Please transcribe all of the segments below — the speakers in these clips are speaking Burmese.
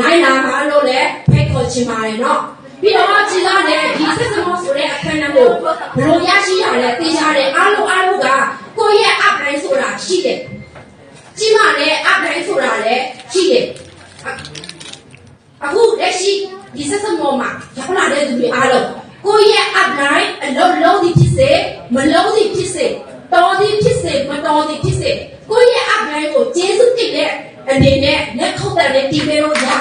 လိုက်လာပါလို့လည်းဖိတ်ခေါ်ချင်ပါတယ်နော်ပြီးတော့ချီကလည်းဒီစစ်စမောဆိုတဲ့အခမ်းအနားကိုဘလို့ရရှိရလဲသိကြတယ်အားလုံးအားလုံးကကိုယ့်ရဲ့အပိုင်းဆိုတာရှိတယ်ကြီးမလည်းအတိုင်းဆိုတာလည်းရှိတယ်အခုလက်ရှိဒီဆက်စမောမှာရောက်လာတဲ့သူတွေအားလုံးကိုယ့်ရဲ့အတိုင်းအလုံးလုံးသည်ဖြစ်စေမလုံးသည်ဖြစ်စေတော်သည်ဖြစ်စေမတော်သည်ဖြစ်စေကိုယ့်ရဲ့အတိုင်းကိုကျေးဇူးတင်တဲ့ အနေနဲ့လက်ခုပ်တယ်နဲ့တီးပေးလို့ရမှာ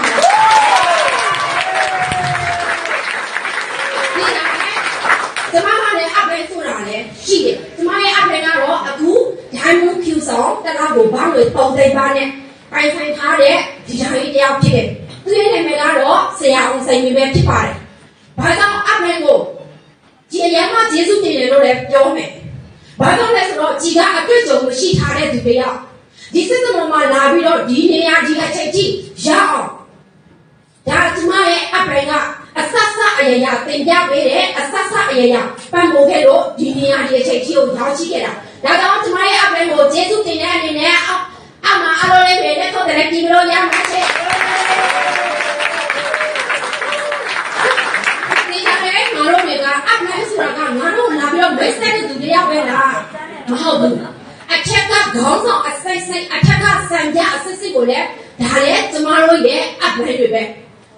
ဒီမှာလည်းအတိုင်းဆိုတာလည်းရှိတယ်ဒီမှာရဲ့အတိုင်းကတော့အခုဒိုင်းမူဖြူဆောင်တလားကိုဘာလို့ပုံသိမ်းပါနဲ့ပိုင်ဆိုင်ထားတဲ့ဒီဓာတ်ကြီးတယောက်ဖြစ်တယ်။သူရဲ့နာမည်ကတော့ဆရာအောင်စိန်မင်းပဲဖြစ်ပါတယ်။ဘာကြောင့်အမေကိုဒီအရန်ကဂျေစုတင်တယ်လို့လည်းပြောမယ်။ဘာကြောင့်လဲဆိုတော့ကြီးကအတွေ့အကြုံမရှိထားတဲ့သူတယောက် ဒီစစ်သမမှာလာပြီးတော့ဒီနေရာဒီအချိန်ကြီးရအောင်ဒါကျမရဲ့အပရင်ကအဆဆအယယတင်ပြပေးတယ်အဆဆအယယပံ့ပိုးခဲ့လို့ဒီနေရာဒီအချိန်ကြီးကိုရောက်ရှိခဲ့တာဒါကြောင့်ကျမရဲ့အပရင်ကိုကျေးဇူးတင်တဲ့အနေနဲ့အောက်အမအလိုလေးပဲလက်ထုတ်တယ်ဒီလိုရမှာချေဒီကနေ့ငါတို့တွေကအပရင်ဆိုတာကငါတို့လာပြီးတော့မိတ်ဆက်တဲ့သူတယောက်ပဲလားမဟုတ်ဘူးအထက်ကခေါင်းဆောင်အစိတ်စိတ်အ ထက်ကစံပြအစစ်စစ်ကိုလည်းဒါလည်းကျမတို့ရဲ့အပရင်တွေပဲ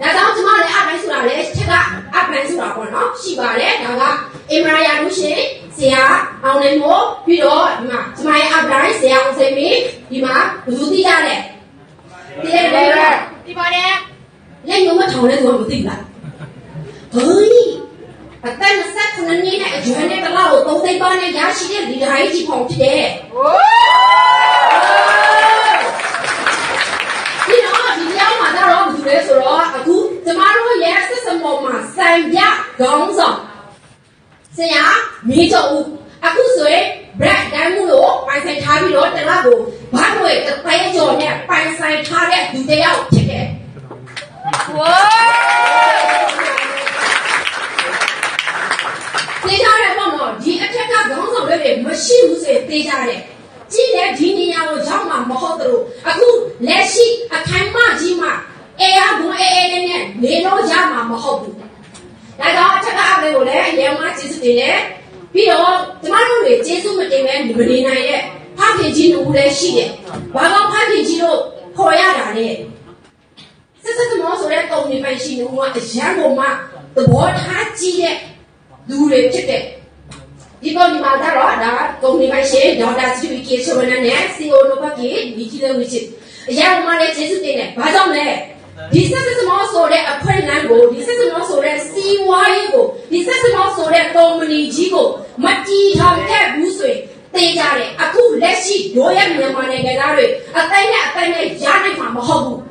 ဒါကြောင့်ကျမလည်းအပိုင်းဆိုတာလည်းချက်ကအပိုင်းဆိုတာပေါ့နော်ရှိပါတယ်ဒါကအင်မရာယာလူရှင်ဆရာအောင်နိုင်မို့ပြီးတော့ဒီမှာကျမရဲ့အပိုင်းဆရာအောင်စိန်မင်းဒီမှာဘယ်သူသိရလဲသိရတယ်လေဒီပါလေလက်ရုံမထောင်လဲသူကမသိလားဟိုးအသက်29နှစ်နဲ့အကျွမ်းနဲ့တလောက်ကိုသုံးသိန်းပါနဲ့ရရှိတဲ့ဒီဓာတ်ကြီးဖောင်ဖြစ်တယ်โอ้ ဒီတော့ဒီကြောင်းမှာတော့ဘယ်သူလဲဆိုတော့အခုကျမတို့ရဲ့စစ်စမောမှာစံပြခေါင်းဆောင်ဆရာမြေကျော်ဦးအခုဆိုရင် black diamond လို့ပိုင်ဆိုင်ထားပြီးတော့တလားကိုဘာလို့တပဲကျော်နဲ့ပိုင်ဆိုင်ထားတဲ့လူတစ်ယောက်ဖြစ်တယ်ဝါသိကြတယ်ပေါ့နော်ဒီအထက်ကခေါင်းဆောင်တွေမရှိဘူးဆိုရင်သိကြတယ် ကြည့်တဲ့ဒီနေရာကိုရောက်မှာမဟုတ်တော့အခုလက်ရှိအခိုင်အမာကြီးမှာအဲအားဘုံအဲအဲနေလို့ရမှာမဟုတ်ဘူးဒါကြောင့်အထက်ကအလေးကိုလည်းရေမကျေးဇူးတင်တယ်ပြီးတော့ကျမတို့တွေကျေးဇူးမတင်ပဲမနေနိုင်ရဲ့ဖခင်ကြီးတို့လည်းရှိတယ်ဘာကြောင့်ဖခင်ကြီးတို့ခေါ်ရတာလဲစစ်စစ်သမောဆိုတဲ့ကုံနေပိုင်ရှိနေဦးကအရန်ကုန်မှာသဘောထားကြီးတဲ့လူတွေဖြစ်တဲ့ ဒီကောင်ဒီမှာတော့ဒါကုံနေပိုင်ရှင်ဒေါက်တာစီဗီကေဆိုရနဲ့ CEO လိုပတ်ကြီးဒီကြီးလည်းဝချစ်အရန်ကုန်မှာလည်းကျေးဇူးတင်တယ်ဘာကြောင့်လဲဒီဆက်စမောဆိုတဲ့အခွင့်အလမ်းကိုဒီဆက်စမောဆိုတဲ့စီးပွားရေးကိုဒီဆက်စမောဆိုတဲ့ကုမ္ပဏီကြီးကိုမတီထောင်ခဲ့ဘူးဆိုရင်တေးကြတယ်အခုလက်ရှိဒိုးရမြန်မာနိုင်ငံသားတွေအတိုင်းနဲ့အတိုင်းနဲ့ရနိုင်မှာမဟုတ်ဘူး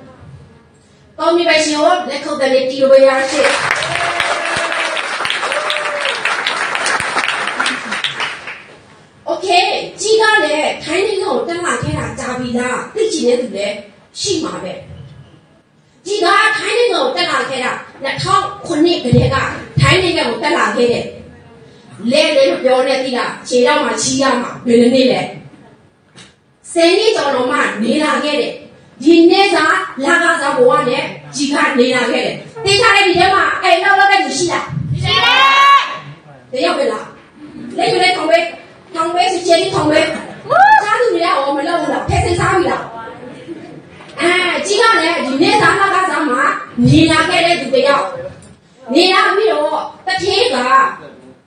ကောင်းပြီပဲရှင်ရောလက်ခုပ်တယ်တီလိုပဲရရှိ ကိုတက်လာခဲ့တာကြာပြီလားသိချင်တဲ့သူလည်းရှိမှာပဲကြီးကထိုင်းနိုင်ငံကိုတက်လာခဲ့တာ2009ခုနှစ်ကတည်းကထိုင်းနိုင်ငံကိုတက်လာခဲ့တယ်လဲလဲမပြောနဲ့တိလားခြေတော့မှချီးရမှာဘယ်လိုနေလဲဆယ်နှစ်ကျော်တော့မှနေလာခဲ့တယ်ဒီနေ့ကလာကစားဘဝနဲ့ကြီးကနေလာခဲ့တယ်တင်ထားတဲ့ဒီထဲမှာအိမ်လောက်လောက်တဲ့လူရှိလားရှိတယ်တယောက်ပဲလားလက်ယူလိုက်ထောင်ပဲထောင်ပဲစချေလေးထောင်ပဲ စားသူတွေကရောမလုပ်ဘူးလားဖက်စင်စားပြီလားအဲကြီးကလည်းဒီနေ့သားလာကစားမှာနေလာခဲ့တဲ့သူတယောက်နေလာပြီးတော့တထေးက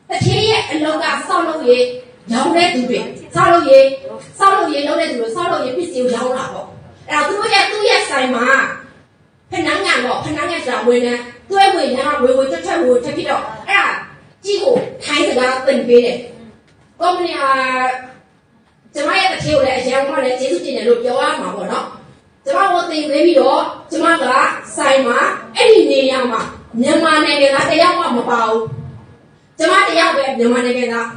တထေးရဲ့အလုပ်ကစောက်လို့ရေရောင်းတဲ့သူတွေစောက်လို့ရေစောက်လို့ရေလုပ်တဲ့သူတွေစောက်လို့ရေပစ္စည်းကိုရောင်းတာပေါ့အဲ့တော့သူတို့ရဲ့သူ့ရဲ့ဆိုင်မှာဖနန်းကတော့ဖနန်းကဆိုတာဝင်နေတွဲဝင်နေဝေဝေတက်တက်ဝေတက်ပြီးတော့အဲ့ဒါကြီးကိုထိုင်းစကားသင်ပေးတယ်ကုမ္ပဏီဟာ ကျမရဲ့တထေးကိုလည်းအရင်ကလည်းကျေးဇူးတင်တယ်လို့ပြောရမှာပေါ့နော်ကျမကိုသင်ပေးပြီးတော့ကျမကဆိုင်မှာအဲ့ဒီနေရာမှာမြန်မာနိုင်ငံသားတယောက်မှမပါဘူးကျမတယောက်ပဲမြန်မာနိုင်ငံသား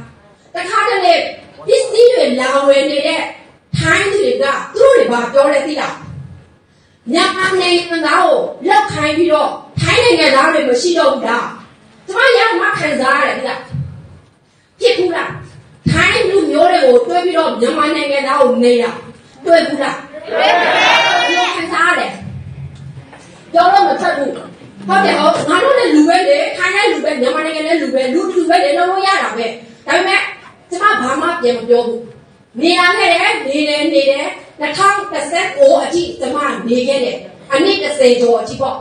တခါတလေပစ္စည်းတွေလာဝယ်နေတဲ့ထိုင်းသူတွေကသူတို့တွေဘာပြောလဲသိလားမြန်မာနိုင်ငံသားကိုလောက်ခိုင်းပြီးတော့ထိုင်းနိုင်ငံသားတွေမရှိတော့ဘူးလားကျမရမှခံစားရတယ်သိလားဖြစ်ဘူးလား ထိုင်းလူမျိုးတွေကိုတွဲပြီးတော့မြန်မာနိုင်ငံသားကိုနေတာတွဲဘူးလားဒီလိုခံစားရတယ်ပြောလို့မထွက်ဘူးဟုတ်တယ်ဟုတ်ငါတို့လည်းလူပဲလေထိုင်းလည်းလူပဲမြန်မာနိုင်ငံလည်းလူပဲလူလူပဲလေလုံးလုံးရတာပဲဒါပေမဲ့ကျမဘာမှပြန်မပြောဘူးနေရာခဲ့တယ်နေတယ်နေတယ်2019အထိကျမနေခဲ့တယ်အနည်း30ကျော်အထိပေါ့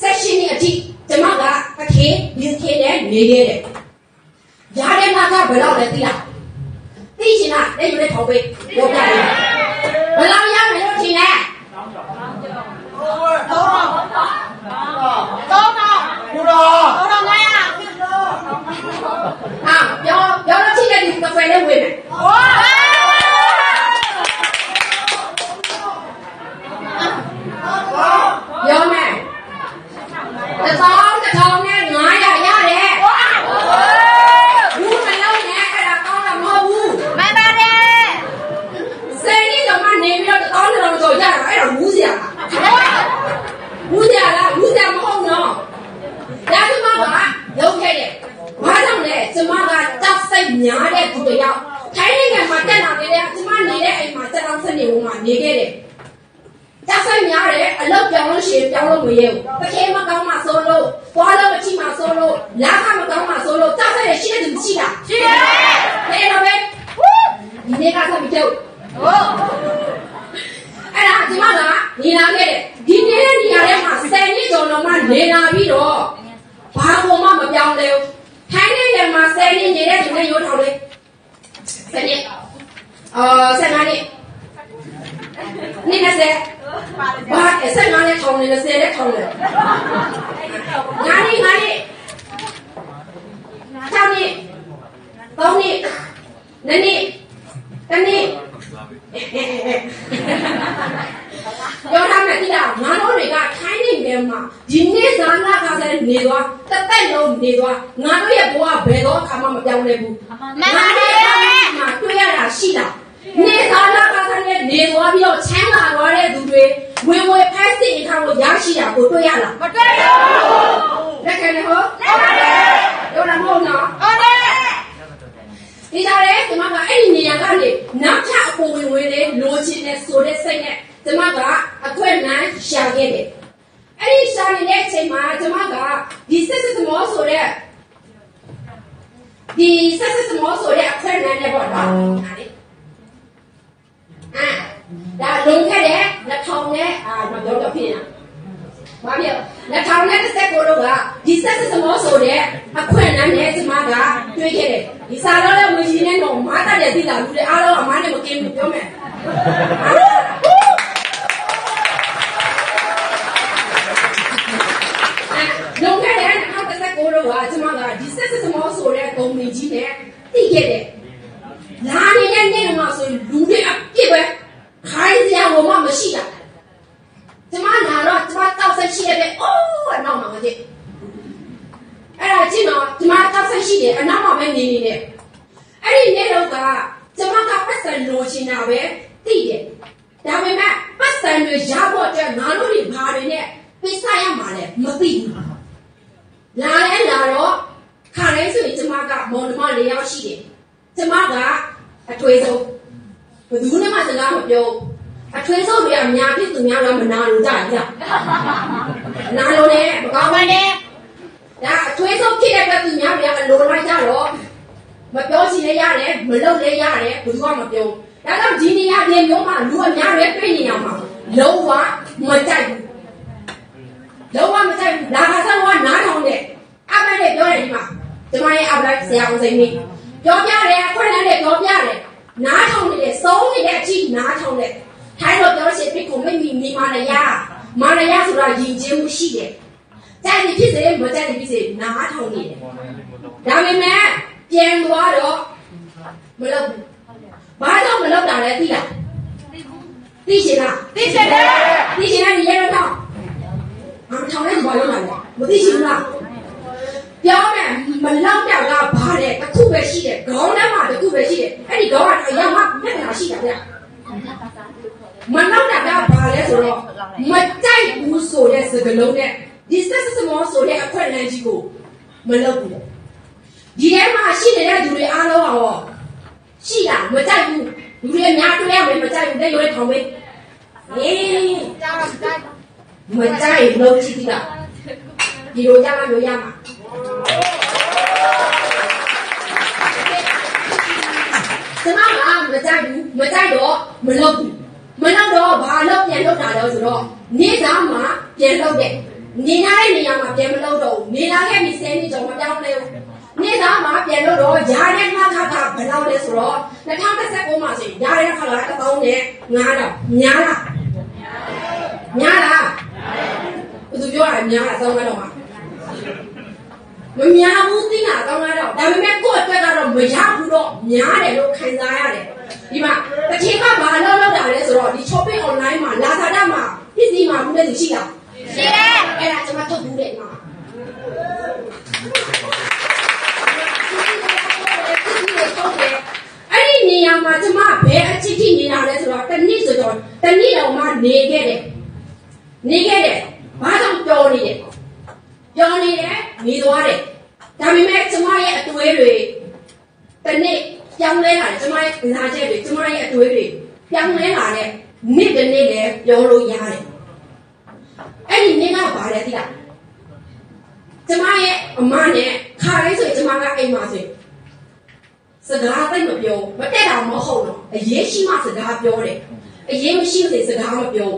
ဆက်ရှင်အထိကျမကတခေဒီခေနဲ့နေခဲ့တယ် ရားတဲ့မှာကဘယ်တော့လဲသိလားသိချင်လားလက်ယူနဲ့ထောက်ပေး ဘာဆက်ငါးနဲ့ထောင်နေလဲ10နဲ့ထောင်နေငါနေ့ငါနေ့6နှစ်3နှစ်2နှစ်1နှစ်ပြောထားမယ်တိလားငါတို့တွေကထိုင်းနိုင်ငံမှာဒီနေ့ဇာနာခါစဲနေသွားတစ်သက်လုံးနေသွားငါတို့ရဲ့ဘဝဘယ်တော့အခါမှမပြောင်းလဲဘူးမန်ပါတယ်မှာတွေ့ရတာရှိတာ နေသာလာကစားနဲ့နေသွားပြီးတော့ချမ်းသာသွားတဲ့သူတွေဝင်ဝင်ဖက်စစ်အခါကိုရရှိတာကိုတွေ့ရလားမတွေ့ဘူးလက်ခံနေဟောလက်ပါတယ်ပြောတာမဟုတ်နော်ဟုတ်တယ်ဒီကြတဲ့ဒီမှာကအဲ့ဒီနေရာကနေနောက်ထပ်အပေါ်ဝင်ဝင်လေးလိုချင်တဲ့ဆိုတဲ့စိတ်နဲ့ဒီမှာကအခွင့်အလမ်းရှာခဲ့တယ်အဲ့အဲ့ဒီရှာနေတဲ့အချိန်မှာကျမကဒီဆက်စစ်သမောဆိုတဲ့ဒီဆက်စစ်သမောဆိုတဲ့အခွင့်အရေးနဲ့ပေါ့နော် ဟာလေအာဒါလုံခဲ့တဲ့2000နဲ့အာမပြောတော့ဖြစ်နေတာဘာဖြစ်2000နဲ့တစ်ဆက်ကိုတော့ကဒီဆက်စစ်သမောဆိုတဲ့အခွင့်အရေးနဲ့ကျမကတွေးခဲ့တယ်ဒီစာတော့လည်းဝင်ရှင်နေတော့မားတတ်တဲ့သိတာလူတွေအားလုံးအမားနဲ့မကင်းဘူးပြောမယ်လုံခဲ့တဲ့2019တော့ကကျမကဒီဆက်စစ်သမောဆိုတဲ့ကုမ္ပဏီကြီးနဲ့သိခဲ့တယ်လာနေတဲ့နေ့တော့ဆိုလူတွေအပြစ်ပဲခိုင်းစရာဘာမှမရှိတာကျမလာတော့ကျမတောက်ဆက်ရှိရဲ့ပဲအိုးအနောက်မှာမကြည့်အဲ့ဒါကြည့်တော့ကျမတောက်ဆက်ရှိတယ်အနောက်မှာပဲနေနေတယ်အဲ့ဒီနေ့တော့ကကျမကပတ်စံလိုချင်တာပဲသိတယ်ဒါပေမဲ့ပတ်စံတွေရဖို့အတွက်ငါတို့တွေဘာတွေနဲ့ပိစရမှာလဲမသိဘူးလာလဲလာတော့ခါလဲဆိုရင်ကျမကမောင်နှမ၄ယောက်ရှိတယ်ကျမကအထွေးဆုံးဘယ်သူနဲ့မှစကားမပြောအထွေးဆုံးတွေကအများဖြစ်သူများတော့မနာလို့ကြရနာလို့နဲ့မကောင်းပါနဲ့ဒါအထွေးဆုံးဖြစ်တဲ့ကသူများတွေကအလိုလိုက်ကြတော့မပြောချင်လည်းရတယ်မလုပ်လည်းရတယ်ဘယ်သူမှမပြောဒါကြောင့်ဒီနေရာပြင်မျိုးမှာလူအများတွေတွေ့နေရမှာလုံးဝမကြိုက်ဘူးလုံးဝမကြိုက်ဘူးဒါကစားကနားထောင်တဲ့အမနဲ့ပြောတယ်ဒီမှာကျမရဲ့အပလိုက်ဆရာအောင်စိန်ကြီးပြောပြတယ်ခွင့်လည်းပြောပြတယ်နားထောင်နေတယ်စုံးနေတဲ့အချိန်နားထောင်တယ်ထိုင်းတော့ပြောရှင်ပြစ်ကိုမိမိမိမာနယာမာနယာဆိုတာယဉ်ကျေးမှုရှိတယ်ကြိုက်တယ်ဖြစ်စေမကြိုက်တယ်ဖြစ်စေနားထောင်နေတယ်ဒါပေမဲ့ပြန်သွားတော့မလုပ်ဘူးဘာကြောင့်မလုပ်တာလဲသိလား သိချင်လားသိချင်တယ်သိချင်တဲ့နေရာတော့ငါမထောင်လိုက်ဘာလို့လဲမသိချင်ဘူးလားပြောမယ်မလောက်တော့ကဘာလဲတစ်ခုပဲရှိတယ်ခေါင်းထဲမှာတစ်ခုပဲရှိတယ်အဲ့ဒီခေါင်းကအရာမှမျက်နှာရှိတာဗျမလောက်တာကဘာလဲဆိုတော့မကြိုက်ဘူးဆိုတဲ့စကားလုံးနဲ့ဒီစက်စမောဆိုတဲ့အခွင့်အရေးကြီးကိုမလုပ်ဘူးဒီထဲမှာရှိနေတဲ့သူတွေအားလုံးရောရှိတာမကြိုက်ဘူးလူတွေများတွေ့ရမယ်မကြိုက်ဘူးတဲ့ရွေးထောင်ပေး အေးကြားတော့ကြားမကြိုက်လို့ရှိသေးတာဒီလိုကြမှာလို့ရမှာကျမကမကြိုက်ဘူးမကြိုက်တော့မလုပ်ဘူးမလုပ်တော့ဘာလုပ်ပြန်လုပ်တာလဲဆိုတော့နေသားမှာပြန်လုပ်တယ်နေလာတဲ့နေရာမှာပြန်မလုပ်တော့ဘူးနေလာခဲ့ပြီ10နှစ်ကျော်မပြောင်းလဲဘူးနေသားမှာပြန်လုပ်တော့ຢာတဲ့ခါခါခါဘယ်လောက်လဲဆိုတော့2019မှာဆိုရင်ຢာတဲ့ခါက1000နဲ့9000များလား များလားဘယ်သူပြောရများလားစောင်းကတော့မှာမများဘူးသိလားစောင်းကတော့ဒါပေမဲ့ကိုယ့်အတွက်ကတော့မရဘူးတော့များတယ်လို့ခံစားရတယ်ဒီမှာတစ်ချိန်ကဘာလောက်လောက်တာလဲဆိုတော့ဒီ shopping online မှာ Lazada မှာပစ္စည်းမှာဘူးတဲ့သူရှိတာရှိတယ်အဲ့ဒါကျွန်မထုတ်ဘူးတဲ့မှာအဲ့ဒီနေရာမှာကျွန်မဘယ်အချစ်ထိနေတာလဲဆိုတော့တစ်နှစ်ဆိုတော့တစ်နှစ်တော့မှနေခဲ့တယ် နေခဲ့တယ်ဘာကြောင့်ပျော်နေတယ်ပျော်နေတယ်နေသွားတယ်ဒါပေမဲ့ကျွန်မရဲ့အတွေးတွေတစ်နှစ်ပြောင်းလဲလာတယ်ကျွန်မရဲ့နာချက်တွေကျွန်မရဲ့အတွေးတွေပြောင်းလဲလာတဲ့နေ့တစ်နေ့လည်းပြောလို့ရတယ်အဲ့ဒီနေ့ကဘာလဲသိလားကျမရဲ့အမနဲ့ခါလေးဆိုရင်ကျမကအိမ်မှာဆိုရင်စကားသိမပြောမတက်တာမဟုတ်တော့အရေးရှိမှစကားပြောတယ်အရေးမရှိစေစကားမပြော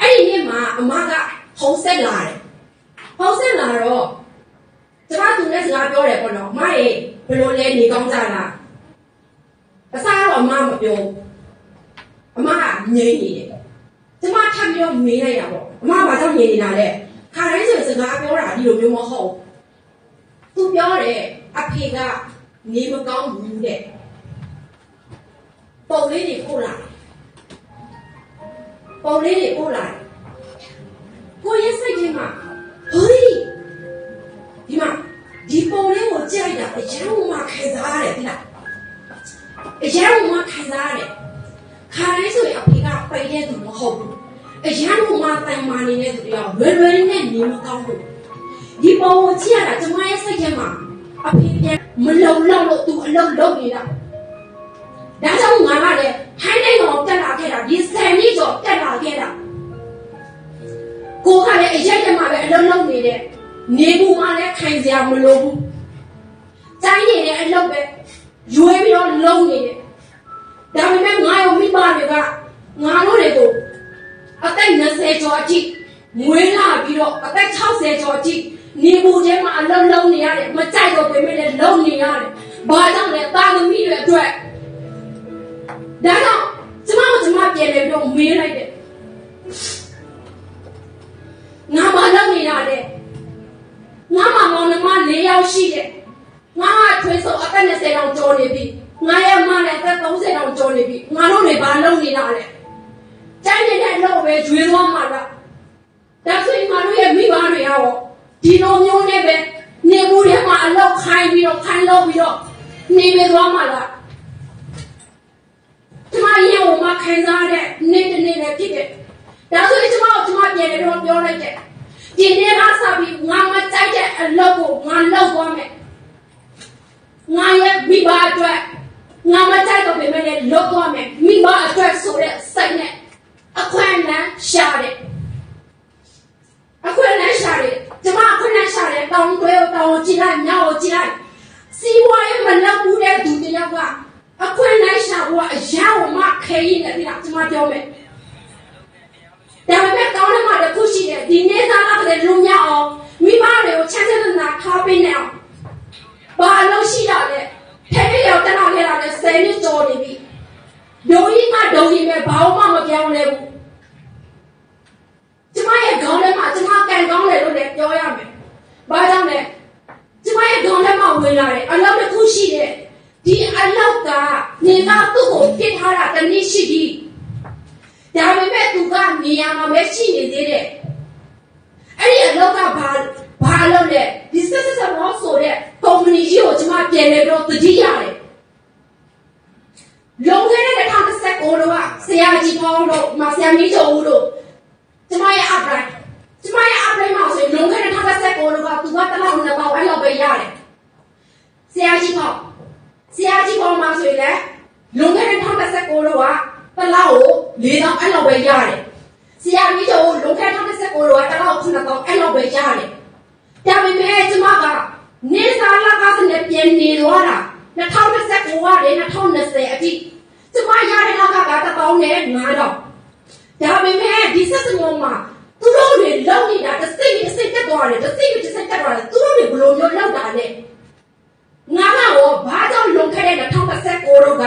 အဲ့ဒီနေ့မှာအမကဟုံးဆက်လာတယ်ဟုံးဆက်လာတော့ကျမသူနဲ့စကားပြောတယ်ပေါ့နော်အမရေဘယ်လိုလဲနေကောင်းကြလားအစားတော့အမမပြောအမကငြိမ့်နေတယ်ကျမထပ်ပြီးတော့မေးလိုက်တာပေါ့အမဘာကြောင့်ငြိမ့်နေတာလဲခါတိုင်းဆိုရင်စကားပြောတာဒီလိုမျိုးမဟုတ်သူပြောတယ်အဖေကနေမကောင်းဘူးတဲ့ပုံလေးတွေပို့လာ ပုံလေးတွေပို့လာကိုရဲ့စိတ်ထဲမှာဟိုဒီဒီမှာဒီပုံလေးကိုကြိုက်တာအရင်ကမှခံစားရတယ်ဒီလားအရင်ကမှခံစားရတယ်ခါလေးဆိုရင်အဖေကပိတ်တဲ့သူမဟုတ်ဘူးအရင်ကမှတိုင်မာနေတဲ့သူတွေကဝယ်ဝယ်နဲ့နေမကောင်းဘူးဒီပုံကိုကြည့်ရတာကျွန်မရဲ့စိတ်ထဲမှာအဖေပြန်မလုံလောက်လို့သူအလုံးလုံးနေတာဒါကြောင့်ငါကလည်း ထိုင်းနိုင်ငံကိုတက်လာခဲ့တာဒီ10နှစ်ကျော်တက်လာခဲ့တာကိုကလည်းအရက်ရက်မှာပဲအလုံးလုံးနေတဲ့နေဘူးမှလည်းခိုင်စရာမလိုဘူးတိုင်းနေတဲ့အလုပ်ပဲရွေးပြီးတော့လုံးနေတယ်ဒါပေမဲ့ငါရောမိဘတွေကငါတို့တွေကိုအသက်20ကျော်အထိမွေးလာပြီးတော့အသက်60ကျော်အထိနေဘူးထဲမှာအလုံးလုံးနေရတယ်မကြိုက်တော့ပြင်မဲ့လည်းလုံးနေရတယ်ဘာကြောင့်လဲတာသမီးတွေအတွက် ဒါကြောင့်ကျမတို့ကျမပြန်လေပြီးတော့မေးလိုက်တယ်ငါမလုပ်နေရတယ်ငါမမောင်နှမ၄ယောက်ရှိတယ်ငါကထွေးစုံအသက်20လောက်ကျော်နေပြီငါရဲ့မလည်းအသက်30လောက်ကျော်နေပြီငါတို့တွေဘာလုပ်နေတာလဲတိုင်းနေတဲ့လောက်ပဲကျွေးသွားမှာလားဒါဆိုရင်ငါတို့ရဲ့မိဘတွေရောဒီလိုမျိုးနဲ့ပဲနေဘူးထဲမှာအလောက်ခိုင်းပြီးတော့ခိုင်းလို့ပြီးတော့နေပဲသွားမှာလား ကျမရဲ့ဟိုမှာခိုင်းစားတဲ့နေ့တစ်နေ့လည်းဖြစ်တယ်ဒါဆိုရင်ကျမတို့ကျမပြန်တယ်တော့ပြောလိုက်တယ်ဒီနေ့ကစပြီးငါမကြိုက်တဲ့အလုပ်ကိုငါလုပ်သွားမယ်ငါရဲ့မိဘအတွက်ငါမကြိုက်တော့ပြင်မဲ့လုပ်သွားမယ်မိဘအတွက်ဆိုတဲ့စိတ်နဲ့အခွင့်အလမ်းရှာတယ်အခွင့်အလမ်းရှာတယ်ကျမအခွင့်အလမ်းရှာတယ်တောင်းတွဲတောင်းကြည့်လိုက်ညောကြည့်လိုက်စီးပွားရေးမလုပ်ဘူးတဲ့သူတယောက်က အခွင့်အလမ်းရှာဖို့အရာကိုမှခဲရည်နဲ့ဒီကကျမပြောမယ်ဒါပေမဲ့ကောင်းတဲ့မှာတစ်ခုရှိတယ်ဒီနေ့သားကလည်းလုံမြောက်အောင်မိဘတွေကိုချမ်းသာနာထားပေးနေအောင်ဘာလို့ရှိတာလဲထဲထဲရောက်တက်လာခဲ့တာလဲ10နှစ်ကျော်နေပြီဒုံကြီးကဒုံကြီးပဲဘာမှမပြောင်းလဲဘူးကျမရဲ့ခေါင်းထဲမှာကျမကန်ကောင်းတယ်လို့လည်းပြောရမယ်ဘာကြောင့်လဲကျမရဲ့ခေါင်းထဲမှာဝင်လာတယ်အလောက်တစ်ခုရှိတယ် ဒီအလောက်ကနေကသူ့ကိုပြစ်ထားတာတနည်းရှိပြီဒါပေမဲ့သူကနေရာမှာပဲရှိနေသေးတယ်အဲ့ဒီအလောက်ကဘာဘာလို့လဲဒီဆက်ဆက်ဆက်မောဆိုတဲ့ကုမ္ပဏီကြီးကိုကျွန်မပြန်လဲတော့တတိရတယ်လုံခဲ့တဲ့2019လောကဆရာကြီးပေါင်းတို့မဆရာမီးကျော်ဦးတို့ကျွန်မရဲ့ upline ကျွန်မရဲ့ upline မှာဆိုရင်လုံခဲ့တဲ့2019လောကသူကတစ်လောက်နှစ်ပေါက်အဲ့လောက်ပဲရတယ်ဆရာကြီးပေါင်း ဆရာကြီးပေါင်းမှာဆိုရင်လည်းလုံခဲ့တဲ့2019လောကတစ်လောက်ကို၄တောင်အဲ့လောက်ပဲရတယ်ဆရာကြီးကျော်လုံခဲ့တဲ့2019လောကတစ်လောက်9တောင်အဲ့လောက်ပဲရတယ်ဒါပေမဲ့ကျမကနေစားလာကားစနဲ့ပြန်နေသွားတာ2019ကနေ2020အထိကျမရတဲ့လောက်ကကတပေါင်းနဲ့9000ဒါပေမဲ့ဒီဆက်စမောမှာသူတို့တွေလောက်နေတာတစ်စိတ်တစ်စိတ်တက်သွားတယ်တစ်စိတ်တစ်စိတ်တက်သွားတယ်သူတို့တွေဘယ်လိုမျိုးလောက်တာလဲ ငါကတော့ဘာကြောင့်လုံခဲ့တဲ့2019တော့က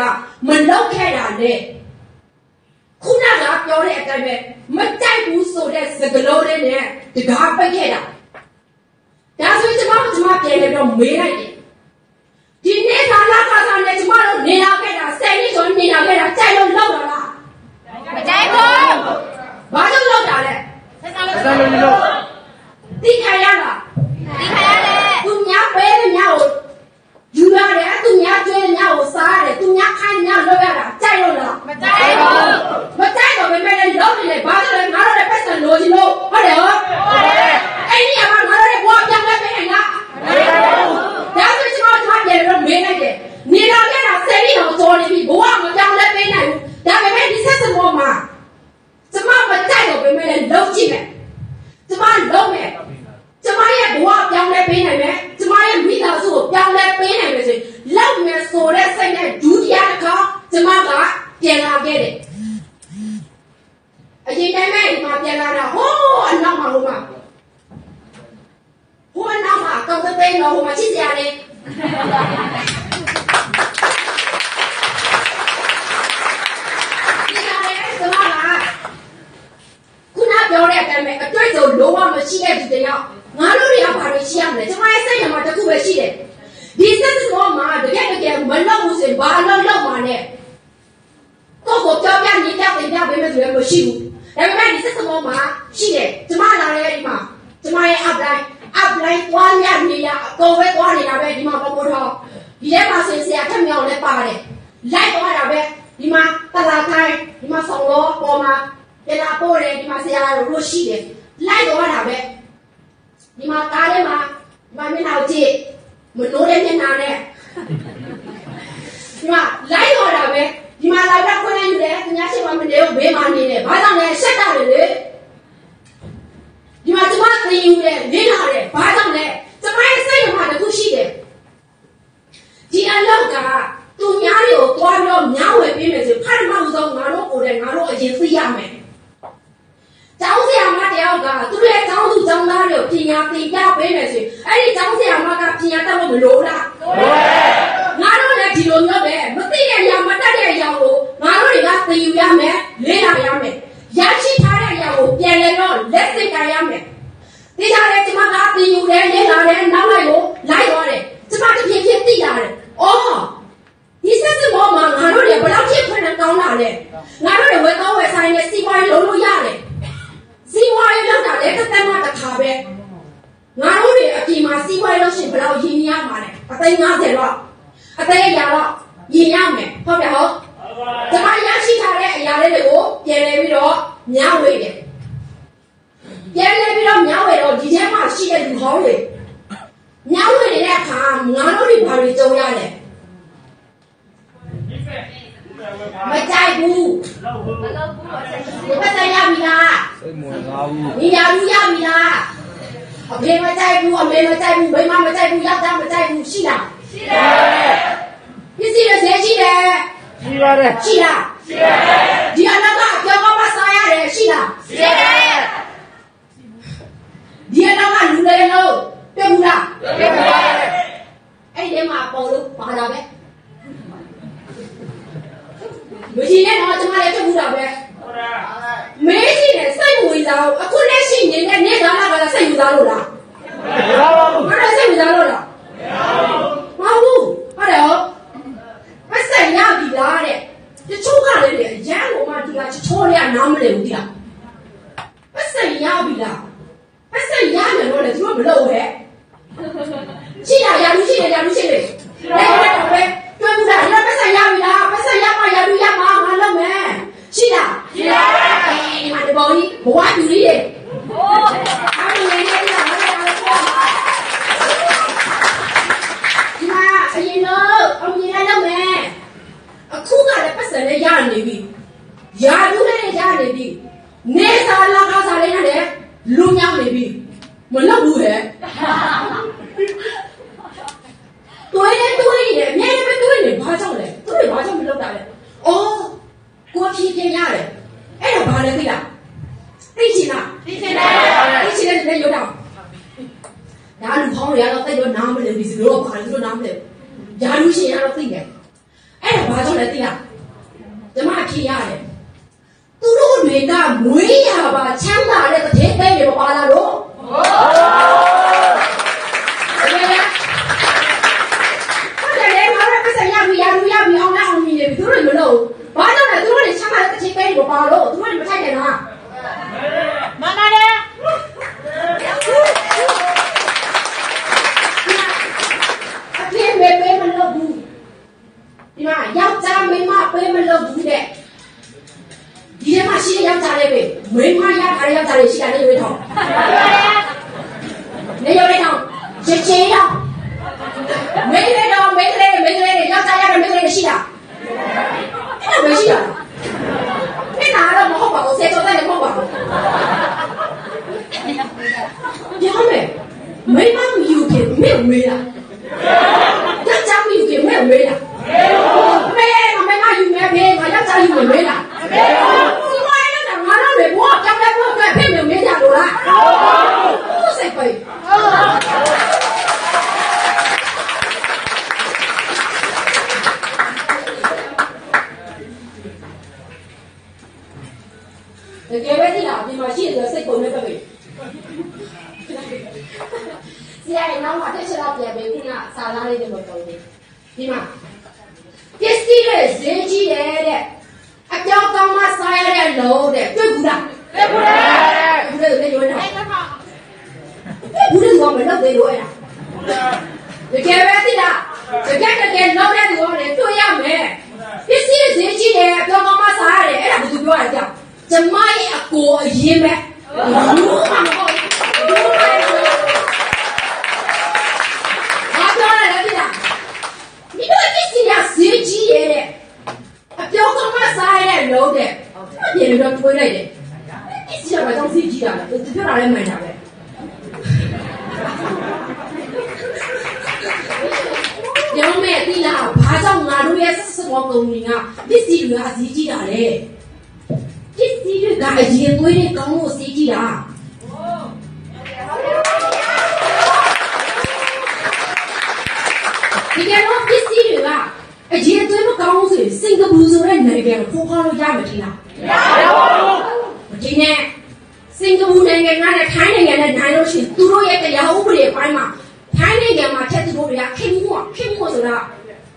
မလောက်ခဲ့တာလဲခုနကပြောတဲ့အတိုင်းပဲမကြိုက်ဘူးဆိုတဲ့စကားလုံးလေးနဲ့တကားပိတ်ခဲ့တာဒါဆိုရင်ကျွန်မတို့ကျွန်မပြန်လဲတော့မေးလိုက်တယ်ဒီနေ့သာလာခါသာနဲ့ကျွန်မတို့နေလာခဲ့တာ၁၀နှစ်ကျော်နေလာခဲ့တာကြိုက်လို့လောက်တာလားမကြိုက်ဘူးဘာကြောင့်လောက်တာလဲဆက်စားလို့ဆက်လို့လို့သိခံရလားဒီခါရတယ် သူများပဲတဲ့များကိုယူ ရတယ်သူများကျွေးတဲ့များကိုစားရတယ်သူများခိုင်းတဲ့များလောက်ရတာကြိုက်လို့လားမကြိုက်ဘူးမကြိုက်တော့ဘယ်မဲ့လဲလောက်နေလေဘာကြောင့်လဲငါတို့လည်းပတ်စံလိုချင်လို့ဟုတ်တယ်ဟောအဲ့ဒီကမှငါတို့လည်းဘွားပြောင်းလဲပေးနိုင်လားဒါဆိုကျွန်တော်တို့ပြန်တော့မေးလိုက်တယ်နေတော့ခဲ့တာဆယ်နှစ်အောင်ကျော်နေပြီဘဝမပြောင်းလဲပေးနိုင်ဘူးဒါပေမဲ့ဒီဆက်စမောမှာကျမမကြိုက်တော့ပေမဲ့လည်းလုံးကြည့်မယ်ကျမလုံးမယ်ကျမရဲ့ဘဝပြောင်းလဲပေးနိုင်မယ်ကျမရဲ့မိသားစုကိုပြောင်းလဲပေးနိုင်မယ်ဆိုရင်လောက်မယ်ဆိုတဲ့စိတ်နဲ့ဒုတိယတစ်ခါကျမကပြန်လာခဲ့တယ်အရင်တိုင်းပဲဒီမှာပြန်လာတာဟိုးအနောက်မှာဟိုမှာဟိုအနောက်မှာကောင်းတဲ့သိန်းတော့ဟိုမှာချစ်ကြရတယ် ဒီကနေ့ကျမကခုနပြောတဲ့အတိုင်းပဲအတွေ့အကြုံလုံးဝမရှိတဲ့ဒီတယောက်ငါတို့တွေကဘာလို့ရှိရမလဲကျမရဲ့စိတ်ထဲမှာတစ်ခုပဲရှိတယ်ဒီစက်စမောမှာတကယ်တကယ်မလုပ်ဘူးဆိုရင်ဘာလို့လုပ်မှာလဲကိုကိုကြောက်ပြနေကြောက်တင်ပြပေးမယ်ဆိုရင်မရှိဘူးဒါပေမဲ့ဒီစက်စမောမှာရှိတယ်ကျမလာတဲ့ဒီမှာကျမရဲ့ upline upline တွားရနေရအကုန်ပဲတွားနေတာပဲဒီမှာပေါ်ပေါ်တော့ဒီထဲမှာဆိုရင်ဆရာထက်မြောင်လည်းပါတယ်လိုက်သွားတာပဲဒီမှာတလာထိုင်းဒီမှာဆောင်တော့ပေါ်မှာပြန်လာပို့တယ်ဒီမှာဆရာတို့လို့ရှိတယ်လိုက်သွားတာပဲဒီမှာကားထဲမှာဒီမှာမျက်နှာကိုကြည့်မနိုးတဲ့မျက်နှာနဲ့ဒီမှာလိုက်သွားတာပဲဒီမှာလာတော့ခွင့်ယူတယ်သူများရှိမှမနေဘူးဘေးမှာနေတယ်ဘာကြောင့်လဲရှက်တာလေလေဒီမှာကျမ တင်ယူတယ်လင်းလာတယ်ဘာကြောင့်လဲကျမရဲ့စိတ်ဓာတ်တစ်ခုရှိတယ်ဒီအလောက်ကသူများတွေကိုတွားပြီးတော့များဝယ်ပေးမယ်ဆိုဖတ်မှမဆုံး ငါတို့ကိုယ်တိုင်ငါတို့အရင်သိရမယ်ကျောင်းဆရာမတယောက်ကသူ့ရဲ့ကျောင်းသူကျောင်းသားတွေကိုပညာသင်ပြပေးမယ်ဆိုရင်အဲ့ဒီကျောင်းဆရာမကပညာတတ်လို့မလို့လားငါတို့လည်းဒီလိုမျိုးပဲမသိတဲ့အရာမတတ်တဲ့အရာကိုငါတို့တွေကသင်ယူရမယ်လေ့လာရမယ်ရရှိထားတဲ့အရာကိုပြန်လဲတော့လက်သိကြရမယ်ဒီကြတဲ့ကျမကသင်ယူတယ်လေ့လာတယ်နောက်လိုက်ကိုလိုက်သွားတယ်ကျမတဖြည်းဖြည်းသိလာတယ်အော် ဒီစက်စမောမှာငါတို့တွေဘယ်လောက်ဖြစ်ခွင့်နဲ့ကောင်းလာလဲငါတို့တွေဝယ်ကောင်းဝယ်ဆိုင်နဲ့စီးပွားရေးလုပ်လို့ရတယ်စီးပွားရေးလုပ်တာလည်းတစ်သက်မှတစ်ခါပဲငါတို့တွေအပြင်မှာစီးပွားရေးလုပ်ရှင်ဘယ်လောက်ရင်းရမှာလဲအသိန်း90တော့အသိအရာတော့ရင်းရမယ်ဟုတ်တယ်ဟုတ်ကျမရရှိထားတဲ့အရာလေးတွေကိုပြန်လဲပြီးတော့ညဝေတယ်ပြန်လဲပြီးတော့ညဝေတော့ဒီထဲမှာရှိတဲ့လူဟောင်းတွေညဝေနေတဲ့အခါငါတို့တွေဘာတွေကြုံရလဲ မကြိုက်ဘူးမလုပ်ဘူးတော့စိတ်ဒီပတ်သက်ရပြီလားစိတ်မဝင်စားဘူးညီညာလူရပြီလားအဖေမကြိုက်ဘူးအမေမကြိုက်ဘူးမိမမကြိုက်ဘူးယောက်ျားမကြိုက်ဘူးရှိလားရှိတယ်ပစ္စည်းတွေဈေးရှိတယ်ရှိပါတယ်ရှိလားရှိတယ်ဒီအနောက်ကပြောကောင်းမစားရတယ်ရှိလား ရှိတယ် ဒီအနောက်ကလူတွေလို့ပြဘူးလား ပြပါ အဲ့ဒီမှာပေါ်လို့ပါတာပဲမကြီးနဲ့တော့ကျွန်မလည်းပြဘူးတာပဲ ဟုတ်လား မေးရှိတယ်စိတ်ဝင်စားဘူးအခုလက်ရှိနေတဲ့နေ့ကာလကလည်းစိတ်ဝင်စားလို့လား ရပါဘူး ဘာလို့စိတ်ဝင်စားလို့လားမဟုတ်ဘူးဟုတ်တယ်ဟုတ်မဆိုင်ရပြီလားတဲ့တချို့ကလည်းလေရန်ကုန်မှာဒီကချောလေးကနားမလည်ဘူးဒီလားမဆိုင်ရပြီလားမဆိုင်ရမယ်တော့လေသူကမလုပ်ဟဲ့ရှိရရလူရှိတယ်ရလူရှိတယ်လဲတော့ပဲတွေ့ဘူးလားဒီမဆိုင်ရပြီလားမဆိုင်ရမှရလူရမှငါလုပ်မယ်ရှိလားရှိပါဘူးဒီမှာဒီပေါ်ကြီးဘဝတူလေးရဲ့ ဟိုး အားလုံးလည်းရရမယ်ဒီမှာအရင်တော့အမြင်လိုက်တော့မယ်အခုကလည်းပတ်စံနဲ့ရနေပြီယာဒူးနဲ့ရနေပြီနေစားလာကားစားလေးနဲ့လူမြောက်နေပြီမလောက်ဘူးဟဲ့တွေးနေတွေးနေတယ်အများကြီးပဲတွေးနေဘာကြောင့်လဲသူတွေဘာကြောင့်မလောက်တာလဲအော်ကိုဖြည့်ပြင်ရတယ်အဲ့တော့ဘာလဲသိလားသိချင်လား သိချင်တယ် သိချင်တဲ့လည်းရုပ်တော့ ဒါလူဖောင်းတွေကတော့တိတ်တော့နားမလည်ဘူးဒီလိုတော့ဘာလို့လို့နားမလည်ဘူးယာလူရှင်ကတော့သိတယ်အဲ့ဒါဘာကြောင့်လဲသိလားဓမ္မဖြေရတယ်သူတို့တွေကမွေးရပါချမ်းသာတဲ့တည်တဲ့တွေမပါလာတော့ဟုတ်ကဲ့ဟုတ်တယ်လေငါတို့ပတ်စံရပြီယာလူရပြီအောင်လားအောင်မြင်နေပြီသူတို့မလို့ဘာကြောင့်လဲသူတို့တွေချမ်းသာတဲ့တည်တဲ့တွေမပါတော့သူတို့တွေမထိုက်တယ်နော် မမလည်း အပြင်းပဲပဲမလုပ်ဘူးဒီ မှာယောက်ျားမိန်းမပဲမလုပ်ဘူးတဲ့ဒီထဲမှာရှိတဲ့ယောက်ျားလေးပဲမိန်းမရထားတဲ့ယောက်ျားလေးရှိတာလေရွေးထောင်းနေရွေးထောင်းချစ်ချင်းရောမိန်းကလေးတော့မိန်းကလေးမိန်းကလေးယောက်ျားရတဲ့မိန်းကလေးရှိတာအဲ့ဒါမရှိတာအဲ့ဒါတော့မဟုတ်ပါဘူးဆယ်ကျော်တဲ့မဟုတ်ပါဘူးပြောမယ်မိန်းမမယူခင်မင်းဝေးလားယောက်ျားမယူခင်မဲ့ ဝေးလားမဲမမဲမယူမဲ့ဖေးငါယောက်ျားယူမဲ့ဝေးလားဒီမအဲ့တော့ငါတို့လေဘောကြောက်တဲ့ဘောကဖေးမဲ့မေးကြလို့လားဟုတ်စိတ်ပဲတကယ်ပဲဒီလားဒီမှာရှိတဲ့စိတ်ပုံနဲ့ပဲဆရာရဲ့နောက်မှာတစ်ချက်တော့ပြန်ပေးခုနစာသားလေးတွေမတော်ဘူးဒီမှာ ပစ္စည်းတွေဈေးကြီးတယ်တဲ့အပြောင်းကောင်းမှစားရတဲ့လုံးတဲ့တွေ့ဘူးလားတွေ့ဘူးလားတွေ့ဘူးလေရွေးတာအဲ့တော့ဘူးလေတော့မလုပ်သေးလို့အဲ့ဒါတကယ်ပဲသိလားတကယ်တကယ်လောက်တဲ့သူကလည်းတွေ့ရမယ်ပစ္စည်းဈေးကြီးတယ်အပြောင်းကောင်းမှစားရတယ်အဲ့ဒါဘယ်သူပြောရကြကျမရဲ့အကိုအရင်ပဲဘူးမှမဟုတ် ဈေးကြီးရဲ့တဲ့အပြောင်းတော့မှစားရတဲ့လုံးတဲ့အပြင်တော့ထွေးလိုက်တယ်အစ်စီကဘာကြောင့်ဈေးကြီးတာလဲသူပြောတာလည်းမှန်တာပဲညောင်မဲ့ပြီလားဘာကြောင့်ငါတို့ရဲ့ဆက်စပေါ်ကုမ္ပဏီကပစ္စည်းတွေကဈေးကြီးတာလဲပစ္စည်းတွေကအရင်သွေးနဲ့ကောင်းလို့ဈေးကြီးတာဒီကတော့ပစ္စည်းတွေက အရင်သွေးမကောင်းဘူးဆိုရင်စင်ကာပူဆိုတဲ့နိုင်ငံကိုခိုးခေါ်လို့ရမှာထင်လားမထင်နဲ့စင်ကာပူနိုင်ငံကလည်းထိုင်းနိုင်ငံနဲ့နိုင်လို့ရှိရင်သူတို့ရဲ့တရားဥပဒေအပိုင်းမှာထိုင်းနိုင်ငံမှာထက်သူတို့တွေကခင်မှုอ่ะခင်မှုဆိုတာ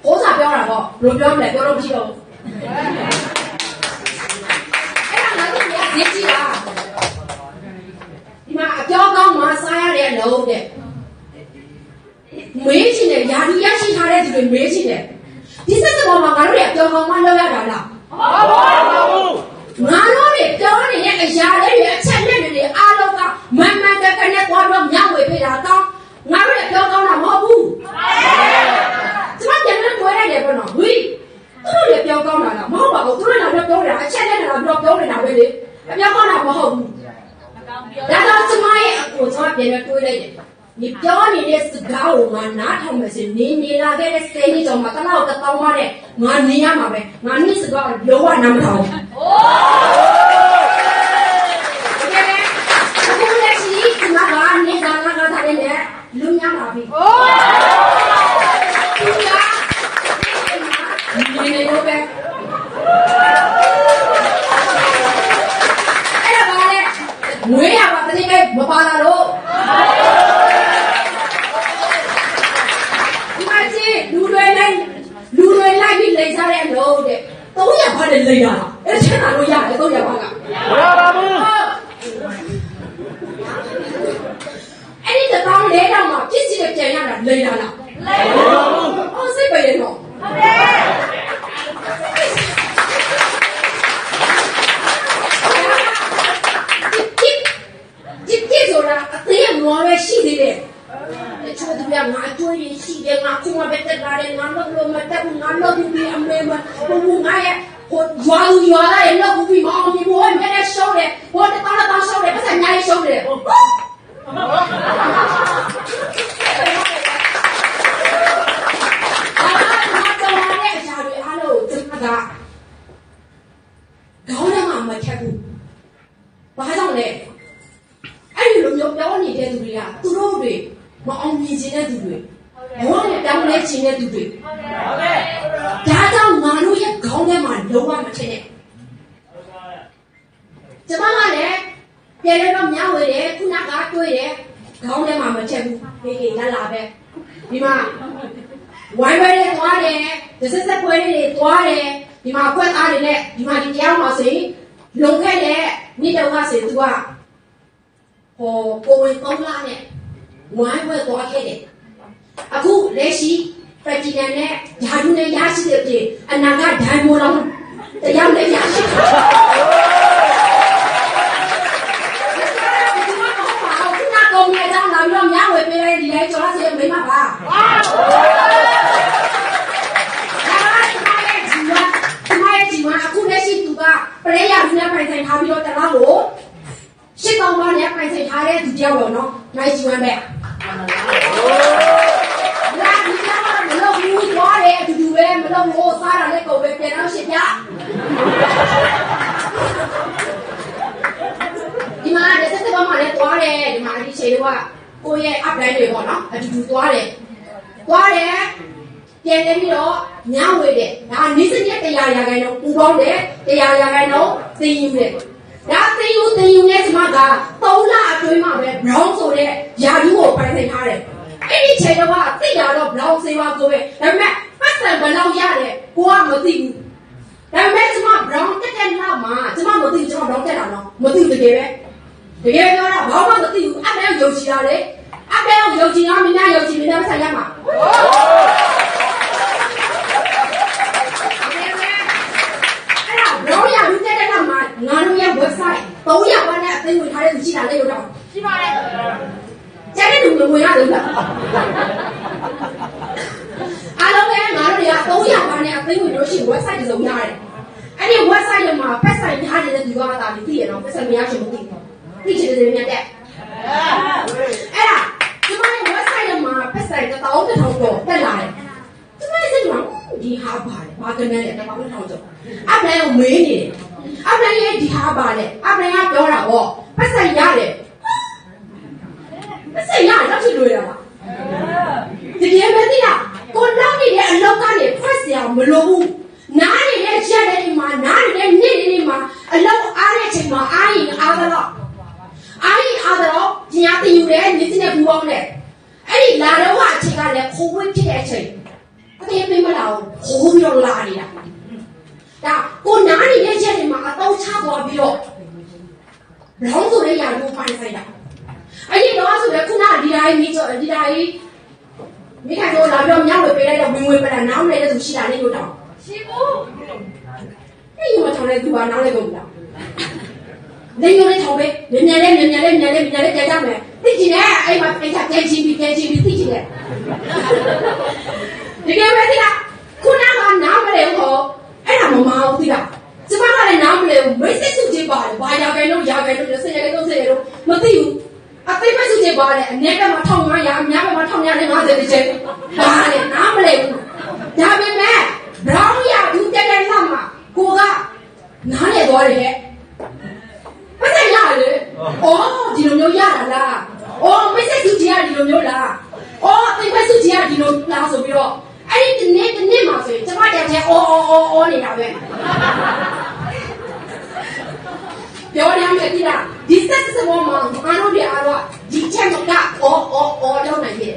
ဟောစာပြောတာပေါ့ဘယ်လိုပြောမလဲပြောလို့မရှိတော့ဘူးအဲ့ဒါငါတို့ကဈေးကြီးတာဒီမှာအပြောကောင်းမှစားရတဲ့အလုံးတဲ့မေးချင်တယ်ယာလူရရှိထားတဲ့သူတွေမေးချင်တယ် ဒီစက်စပေါ်မှာငါတို့တွေအပြောကောင်းမှလောက်ရတာလားငါတို့တွေပြောနေတဲ့အရာလေးတွေအချက်လက်တွေအားလုံးကမန်မှန်တကယ်နဲ့သွားတော့မျှဝေပေးတာကောင်းငါတို့တွေပြောကောင်းတာမဟုတ်ဘူးကျမပြန်လဲတွေ့ရတယ်ပေါ့နော်ဝီသူတို့တွေပြောကောင်းတာလားမဟုတ်ပါဘူးသူတို့လည်းပြောနေတာအချက်လက်တွေကပြောပြောနေတာပဲလေအပြောကောင်းတာမဟုတ်ဘူးအကောင်ပြောဒါတော့ကျမရဲ့အကိုကျမပြန်လဲတွေ့လိုက်တယ် နေပြောနေတဲ့စကားကိုငါနားထောင်မယ်ဆိုနေနေလာခဲ့တဲ့စေနှစ်ကြောင့်မတလောက်တပေါင်းရတဲ့ငါနေရမှာပဲငါနှစ်စကားကိုလုံးဝနားမထောင်လူညမှာပြီ။အိုး။သူကဒီနေလို့ပဲ။အဲ့ဒါပါလေ။ငွေရပါတနည်းပဲမပါလာလို့။ စားတဲ့လို့တဲ့300ဘာနဲ့လိန်ရတာအဲ့ဒါချက်တာလို့ရတယ်300ဘာကဘရာဘာဘူးအဲ့ဒီတစ်ကောင်းလေးတောင်မှပြစ်စီနဲ့ပြန်ရတာလိန်လာလားလေဘာဘူးအော်စိတ်ပဲရတော့ဟုတ်တယ်ဒီဒီဆိုတာအသေးအမွားပဲရှိသေးတယ် တချို့သူကငါအကျွေးရရှိတယ်ငါခုမှပဲတက်လာတယ်ငါတော့လို့မတက်ဘူးငါတော့ဘူးအမေမဘူးငါရဲ့ဟိုရွာလူရွာသားရဲ့လောက်ဘူးမအောင်ဒီဘောမဲ့နဲ့ရှောင်းတယ်ဟိုတကောင်းတကောင်းရှောင်းတယ်ပတ်စံညာရေးရှောင်းတယ်ဟုတ်အာငါတော့လည်းအရာတွေအားလုံးကိုကျွန်မကခေါင်းထဲမှာမထက်ဘူးဘာကြောင့်လဲအဲ့ဒီလိုမျိုးပြောနေတဲ့သူတွေကသူတို့တွေ မအောင်မြင်ခြင်းတဲ့သူတွေဘဝနဲ့တောင်းလဲခြင်းတဲ့သူတွေဟုတ်တယ်ဒါကြောင့်ငါတို့ရဲ့ခေါင်းထဲမှာလုံးဝမထင်နဲ့ကျမကလည်းပြန်လည်းတော့မြဝေတယ်ခုနကတွေးတယ်ခေါင်းထဲမှာမထက်ဘူးဟေးဟေးလာလာပဲဒီမှာဝိုင်းဝဲလေးသွားတယ်ဒစက်စက်ပွဲလေးတွေသွားတယ်ဒီမှာခွက်သားတွေနဲ့ဒီမှာဒီတရားမှာဆိုရင်လုံခဲ့တဲ့နေ့တော့ကဆိုသူကဟိုကိုဝင်သုံးလာနဲ့ ဝိုင်းဝဲသွားခဲ့တယ်အခုလက်ရှိပက်တီနန်နဲ့ဓာတ်နဲ့ရရှိတဲ့ပြင်အနာကဓာတ်မိုးလောင်းတရားနဲ့ရရှိတယ်ခုနကောင်ရဲ့အကြောင်းလာပြီးတော့မြဝေပေးလိုက်ဒီလိုက်ကျော်လာစေမိမပါဝါအခုလက်ရှိသူကပရိယာလူနဲ့ပိုင်ဆိုင်ထားပြီးတော့တလားကိုရှစ်ကောင်ပါနဲ့ပိုင်ဆိုင်ထားတဲ့သူတယောက်တော့နော်နိုင်ဂျီဝမ်ပဲ လာဒီကမှာမလို့ဘူးသွားတယ်အတူတူပဲမလို့ဘူးစားတာလည်းကုန်ပဲပြန်တော့ရှစ်ပြဒီမှာလက်ဆက်ကောင်မှလည်းသွားတယ်ဒီမှာဒီချိန်ကကိုယ့်ရဲ့ up line တွေပေါ့နော်အတူတူသွားတယ်သွားတယ်ပြန်နေပြီးတော့ညဝေတယ်ဒါနေစရက်တရားရာခိုင်တော့ပူပေါင်းတယ်တရားရာခိုင်တော့သိယူတယ် ဒါသိယူသိယူနဲ့ဒီမှာက3လအတွင်းမှာပဲ brown ဆိုတဲ့ယာဒူးကိုပိုင်ဆိုင်ထားတယ်အဲ့ဒီချိန်တော့ကသိတာတော့ brown စေပါကိုပဲဒါပေမဲ့ပတ်စံဘယ်လောက်ရတယ်ကိုကမသိဘူးဒါပေမဲ့ဒီမှာ brown တက်တဲ့နောက်မှာဒီမှာမသိဘူးဒီမှာ brown တက်တာတော့မသိဘူးတကယ်ပဲတကယ်ပြောတာဘာမှမသိဘူးအဲ့ဒါယုံကြည်တာလေအဲ့ဒါယုံကြည်တာမင်းများယုံကြည်မင်းများဆိုင်ရမှာ သူကနားလဲကုန်လားနေရုံနဲ့ထောင်ပဲမြန်မြန်လေးမြန်မြန်လေးမြန်လေးမြန်လေးကြကြမယ်သိချင်တယ်အဲ့မှာပြန်ချပြန်ချင်းပြီးပြန်ချင်းပြီးသိချင်တယ်ဒီကဲပဲဒီကခုနကနားမလဲဟောအဲ့ဒါမမအောင်သိလားကျမကလည်းနားမလဲဘူးမိတ်ဆက်စုကြည့်ပါတယ်ဘာရကြလို့ရကြလို့ဆယ်ရကြလို့ဆယ်ရလို့မသိဘူးအသိမဲ့စုကြည့်ပါတယ်အနည်းကမှ1500ရအများကမှ1950တစ်ချက်ဘာလဲနားမလဲဘူးဒါပေမဲ့ brown ရဘူးတက်တဲ့လောက်မှာကိုက နားလေသွားတယ်လေပတ်သက်ရလေအော်ဒီလိုမျိုးရတာလားအော်မိတ်ဆက်စုကြည့်ရဒီလိုမျိုးလားအော်အသိမဲ့စုကြည့်ရဒီလိုလားဆိုပြီးတော့အဲ့ဒီတနေ့တနေ့မှာဆိုရင်ကျမတက်တဲ့အော်အော်အော်အော်နေတာပဲပြောရမယ်ဒီလားဒီဆက်စဘောမှာအားလို့ပြအားတော့ဒီချက်ကအော်အော်အော်လောက်နိုင်ရဲ့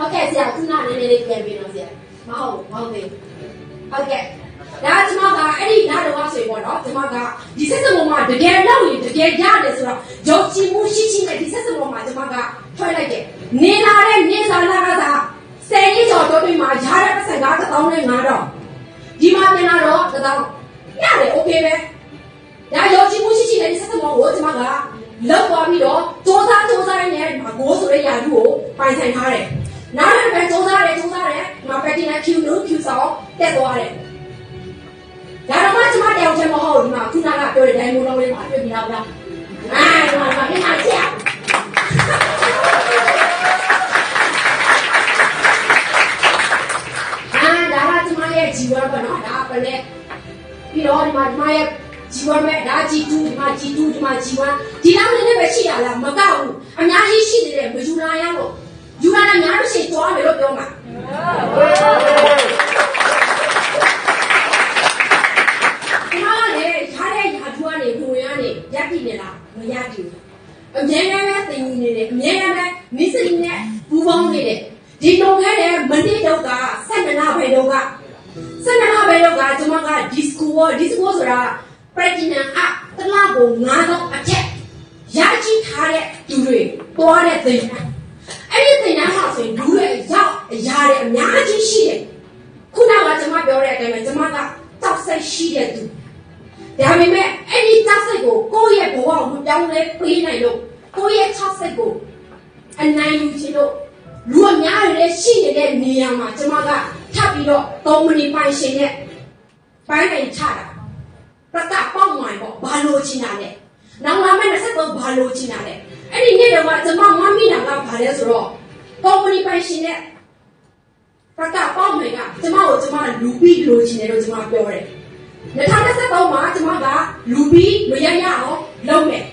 ဟုတ်ကဲ့ဆရာခုနလေးလေးလေးပြန်ပြီးတော့ဆရာမဟုတ်မဟုတ်သေးဟုတ်ကဲ့ဒါကျမကအဲ့ဒီဓာတ်တော်ဆိုရင်ပေါ့နော်ကျမကဒီဆက်စမမှာတကယ်လောက်ရင်တကယ်ရတယ်ဆိုတော့ယုံကြည်မှုရှိရှိနဲ့ဒီဆက်စမမှာကျမကထွက်လိုက်တယ်နေလာတဲ့နေစာလာကစားဆယ်ကြီးကျော်တော့ဒီမှာရတဲ့ပတ်စံက1000နဲ့9000ဒီမှာပြန်လာတော့1000ရတယ်โอเคပဲဒါယုံကြည်မှုရှိရှိနဲ့ဒီဆက်စမကိုကျမကလောက်သွားပြီးတော့စူးစမ်းစူးစမ်းနေတယ်မှာကိုဆိုတဲ့ယာယူကိုပိုင်ဆိုင်ထားတယ် နောက်တစ်ခါစူးစမ်းတယ်စူးစမ်းတယ်မှာပက်တီနာ Q နု Q ဆောင်တက်သွားတယ်ဒါတော့မှကျမတယောက်ချင်းမဟုတ်ဘူးဒီမှာခုနကပြောတဲ့ဒိုင်မိုလုံးလေးမှာတွေ့ပြီးတော့ဗျာအာဒီမှာမင်းမချက်အာဒါကကျမရဲ့ဂျီဝပဲနော်ဒါပလက်ပြီးတော့ဒီမှာဒီမရဲ့ဂျီဝမဲ့ဒါဂျီ2ဒီမှာဂျီ2ဒီမှာဂျီ1ဒီလောက်လေးနဲ့ပဲရှိရလားမကောက်ဘူးအများကြီးရှိနေတယ်မယူလာရတော့ ယူလာတာများလို့ရှိရင်တွားမယ်လို့ပြောမှာဒီမှာလေထားတဲ့ယာထူကနေကိုရကနေရက်တည်နေလားမရက်တည်ဘူးအမြဲတမ်းပဲသိနေတယ်အမြဲတမ်းပဲမိစိနဲ့ပူပေါင်းနေတယ်ဒီလုံခဲ့တဲ့မနစ်တော့ကဆက်နနာပဲတော့ကစနနာပဲတော့ကကျွန်မကဒီစကိုဒီစကိုဆိုတာ platinum အတလားကို9000အထက်ရရှိထားတဲ့သူတွေသွားတဲ့သင်တန်း အဲ့ဒီသင်တန်းမှာဆိုရင်လူတွေရောက်အရာတွေအများကြီးရှိတယ်ခုနကကျွန်မပြောတဲ့အတိုင်းပဲကျွန်မကတောက်ဆက်ရှိတဲ့သူဒါပေမဲ့အဲ့ဒီတောက်ဆက်ကိုကိုယ့်ရဲ့ဘဝကိုပြောင်းလဲပေးနိုင်လို့ကိုယ့်ရဲ့၆ဆက်ကိုအနိုင်ယူချင်လို့လူအများတွေလည်းရှိနေတဲ့နေရာမှာကျွန်မကထပ်ပြီးတော့ကုမ္ပဏီပိုင်ရှင်နဲ့ပိုင်းတိုင်ချတာပကပေါက်မှန်ပေါ့ဘာလို့ချင်တာလဲနောက်လာမယ့်23ဘာလို့ချင်တာလဲ အဲ့ဒီနေ့တော့ကကျွန်မမမိတာကဘာလဲဆိုတော့ကုမ္ပဏီပိုင်ရှင်နဲ့ပကပေါက်မှန်ကကျွန်မကိုကျွန်မလူပြီးလိုချင်တယ်လို့ကျွန်မပြောတယ်2023မှာကျွန်မကလူပြီးမရရအောင်လုပ်မယ်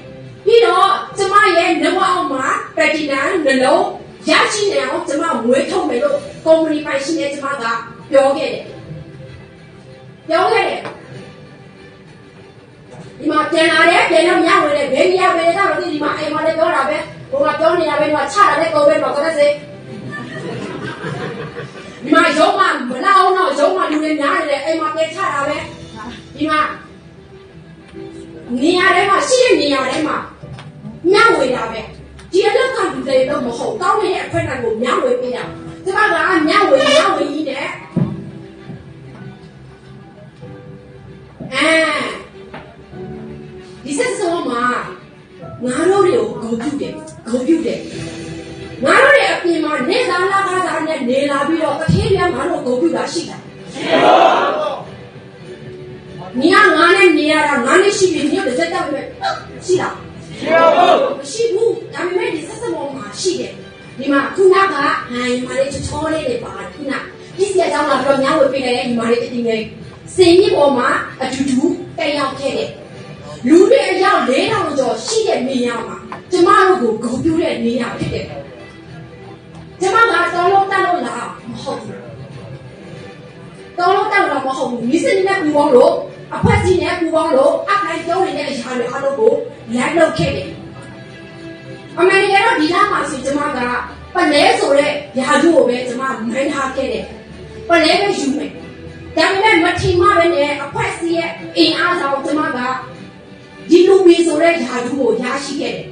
ပြီးတော့ကျွန်မရဲ့နဝအောင်မှာပက်တီနမ်နှလုံးရရှိနေအောင်ကျွန်မမွေးထုတ်မယ်လို့ကုမ္ပဏီပိုင်ရှင်နဲ့ကျွန်မကပြောခဲ့တယ်ပြောခဲ့တယ် ဒီမှာပြန်လာတယ်ပြန်တော့ညဝင်တယ်ဘယ်နေရာပဲတော့ဒီဒီမှာအိမ်မှာလည်းပြောတာပဲဟိုကပြောနေတာပဲတော့ချတာလည်းကုန်ပဲတော့ကတည်းကဒီမှာရုံးမမလာအောင်တော့ရုံးမလူတွေများနေတယ်အိမ်မှာပြန်ချတာပဲဒီမှာနေရာထဲမှာရှိတဲ့နေရာထဲမှာညဝင်တာပဲဒီအလောက်ကလူတွေတော့မဟုတ်တောင်းနေတဲ့အခွင့်အရေးကိုညဝင်ပေးတာဒီမှာကညဝင်ညဝင်ကြီးနဲ့အဲ ဒီဆက်စုံမှာငါတို့တွေကိုဂုံပြုတယ်ဂုံပြုတယ်ငါတို့ရဲ့အပြင်မှာနေသားလာကားသားနဲ့နေလာပြီးတော့တထေးပြန်ငါတို့ဂုံပြုတာရှိတာညီကငါနဲ့နေရတာငါနဲ့ရှိပြီညတို့တစ်ချက်တောက်ပဲရှိလားရှိပါဘူးမရှိတယ်ဒီမှာခုနကဟန်ညီမလေးချောချောလေးတွေပါခုနပြည့်စက်ကြောင်းလာပြီးတော့ညဝေပေးနေတဲ့ညီမလေးအတင်းငယ်စင်ကြီးပေါ်မှာအတူတူတက်ရောက်ခဲ့တယ် လူတွေအယောက်4000ကျော်ရှိတဲ့နေရာမှာကျမတို့ကိုဂုဏ်ပြုတဲ့နေရာဖြစ်တယ်ကျမကတော်လုံးတက်လို့လားမဟုတ်ဘူးတော်လုံးတက်လို့မဟုတ်ဘူးမိစင်းနဲ့ပူပေါင်းလို့အဖက်ကြီးနဲ့ပူပေါင်းလို့အခိုင်ကျုံးနေတဲ့အရာတွေအားလုံးကိုလက်လုပ်ခဲ့တယ်အမေရိကန်တော့ဒီလမှာဆိုကျမကပလဲဆိုတဲ့ယာထုကိုပဲကျမမိုင်းထားခဲ့တယ်ပလဲပဲယူမယ်ဒါပေမဲ့မထီမပဲနဲ့အဖွဲစီရဲ့အင်အားဆောင်ကျမက ဒီလူမီဆိုတဲ့ယာထုကိုရရှိခဲ့တယ်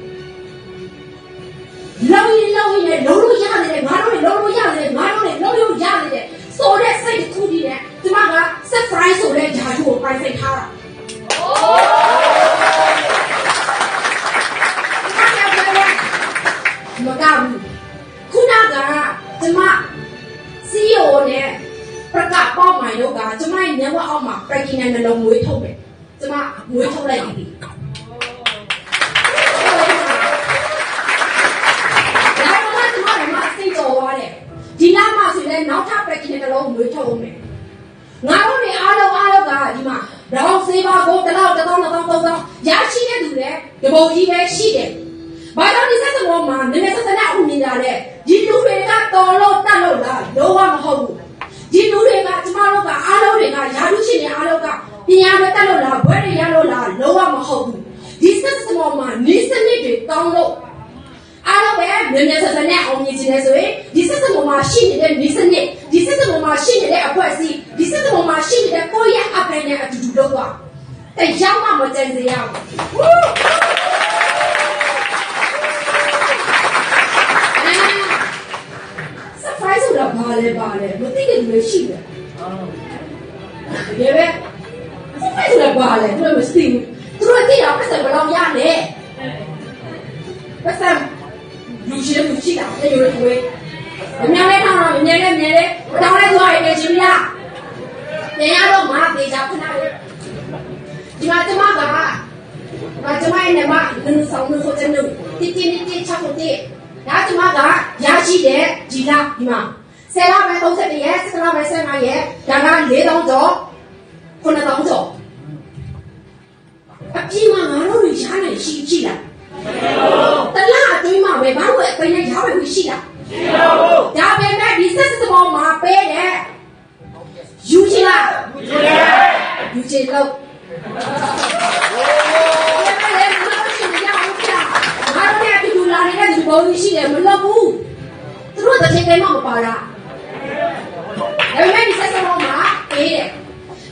လောက်ရင်လောက်ရင်လုံးလို့ရတယ်ငါတို့လည်းလုံးလို့ရတယ်ငါတို့လည်းလုံးလို့ရတယ်ဆိုတဲ့စိတ်တစ်ခုကြီးနဲ့ကျမက surprise ဆိုတဲ့ယာထုကိုပိုင်ဆိုင်ထားတာမကဘူးခုနကကျမ CEO နဲ့ပြကပေါ့မိုင်တို့ကကျမရဲ့ညဝအောက်မှာ practical နှလုံးမွေးထုတ်တယ် ကျမမွေးထုတ်လိုက် ဒီလဒီမှာဆယ်လပဲ31ရက်17လပဲ15ရက်ဒါက4000ကျော်9000ကျော်အပြည့်မှာငါတို့ရနိုင်ရှိရှိလားတလားအတွင်းမှာပဲဘာလို့အပိနဲ့ရပါလို့ရှိလားဒါပေမဲ့ဒီဆက်စမောမှာပေးတဲ့ယူချင်လားယူချင်လို့ငါတို့နဲ့ဒီလူလာနေတဲ့ဒီဘောကြီးရှိတယ်မလုပ်ဘူး သူတို့တစ်ချိန်ကိမှမပါတာဒါပေမဲ့ဒီဆက်စမောမှာပေးတယ်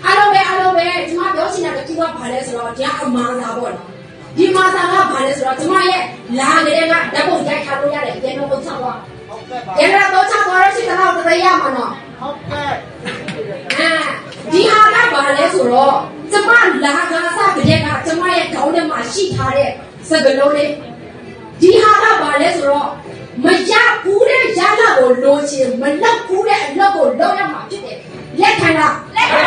အားလုံးပဲအားလုံးပဲဒီမှာပြောချင်တာကသူကဘာလဲဆိုတော့ဒီကအမားသာပေါ့နော်ဒီမာသာကဘာလဲဆိုတော့ဒီမရဲ့လာနေတဲ့ကဓာတ်ပုံရိုက်ထားလို့ရတယ်ရေတော့ပုံချသွားရေတော့ပုံချသွားလို့ရှိရင်တော့တရရမှာနော်ဟုတ်ကဲ့အဲဒီဟာကဘာလဲဆိုတော့ကျမလာကားစကတဲ့ကကျမရဲ့ခေါင်းထဲမှာရှိထားတဲ့စကလုံးလေးဒီဟာကဘာလဲဆိုတော့ မရဘူးတဲ့ရလာကိုလိုချင်မလောက်ဘူးတဲ့အလုပ်ကိုလုပ်ရမှာဖြစ်တယ်လက်ခံလားလက်ခံ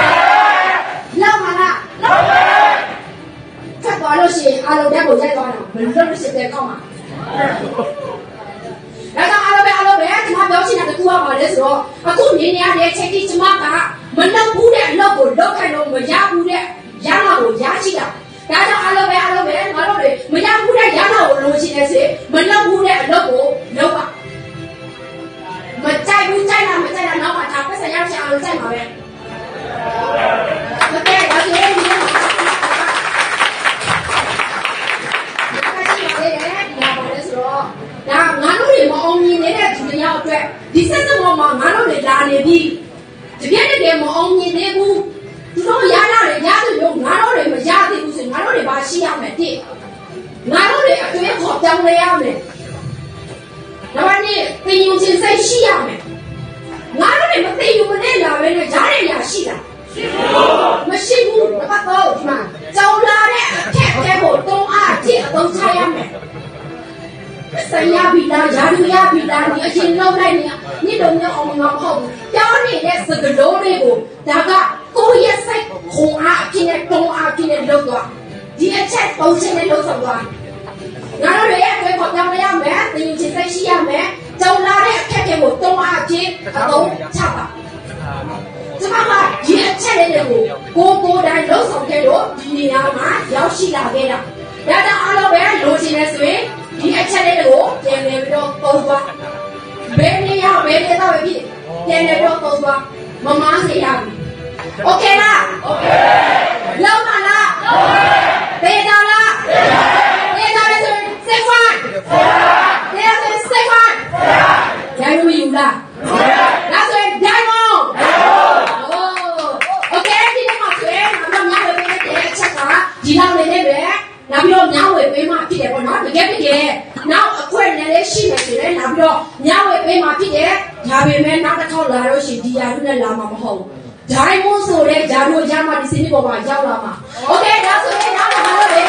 လောက်ပါလားလောက်ပါဖတ်သွားလို့ရှိရင်အလုံးတက်ကိုရိုက်သွားတော့မလွတ်လို့ရှိတဲ့ကောင်းမှာဒါကြောင့်အားလုံးပဲအားလုံးပဲကျွန်မပြောချင်တာတကူကပါလဲဆိုတော့အခုမြင်နေရတဲ့ချိန်ကြီးကျွန်မကမလုပ်ဘူးတဲ့အလုပ်ကိုလုပ်ခိုင်းလို့မရဘူးတဲ့ရလာကိုရရှိတာဒါကြောင့်အားလုံးပဲအားလုံးပဲငါတို့တွေ မရဘူးတဲ့ရလာကိုလိုချင်တယ်စေမလုပ်ဘူးတဲ့အလုပ်ကိုလုပ်ပါမကြိုက်ဘူးကြိုက်လားမကြိုက်လားနောက်မှဒါပတ်စံရောက်ချင်အောင်ကြိုက်ပါပဲမကြိုက်ပါဘူးလေဒီမှာဒါငါတို့တွေမအောင်မြင်နေတဲ့သူတွေရောက်အတွက်ဒီစက်စမောမှာငါတို့တွေလာနေပြီတကယ်တကယ်မအောင်မြင်သေးဘူးသူတို့ရတာတွေရသူတို့ငါတို့တွေမရသေးဘူးဆိုရင်ငါတို့တွေဘာရှိရမလဲတိ ငါတို့တွေအတွေ့အခေါ်ပြောင်းလဲရမယ်ဒါမှနေပြင်ယူခြင်းစိတ်ရှိရမယ်ငါတို့တွေမသိဘူးမနဲ့လာပဲနဲ့ရားရရရှိတာမရှိဘူးဘာတော့ဒီမှာကြောင်လာတဲ့အထက်တဲကိုတုံးအားကြည့်အသုံးချရမယ်ဆရာဘီလာယာဒူယာဘီလာဒီအရှင်လောက်လိုက်နေညစ်တုံညအောင်မဟုတ်ဘူးပြောင်းနေတဲ့စကလုံးတွေကိုဒါကကိုယ့်ရဲ့စိတ်ခုံအားအဖြစ်နဲ့တုံးအားအဖြစ်နဲ့လုပ်သွားဒီအချက်ပုံစံနဲ့လုပ်ဆောင်သွား ငါတို့ရဲ့အတွက်ခေါ်ပြောင်းလဲရမယ်သင်ယူခြင်းစိတ်ရှိရမယ်ကြုံလာတဲ့အခက်အခဲကိုတုံးအားဖြင့်အသုံးချပါကျမကဒီအချက်လေးတွေကိုကိုကိုတိုင်းလုံးဆောင်ခဲ့လို့ဒီနေရာမှာရောက်ရှိလာခဲ့တာဒါကြောင့်အားလုံးပဲလိုချင်နေဆိုရင်ဒီအချက်လေးတွေကိုပြန်လည်ပြီးတော့ပုံသွားဘယ်နေရာဘယ်နေရာပဲဖြစ်ပြန်လည်ပြီးတော့ပုံသွားမမားစေရဘူးโမဲ့နောက်တစ်ခေါက်လာလို့ရှိရင်ဒီယာရုနဲ့လာမှာမဟုတ်ဘူးဒိုင်မွန်ဆိုတဲ့ဂျာတို့ရမှဒီစီနီပေါ်မှာရောက်လာမှာโอเคဒါဆိုရင်နောက်တစ်ခါတော့လေ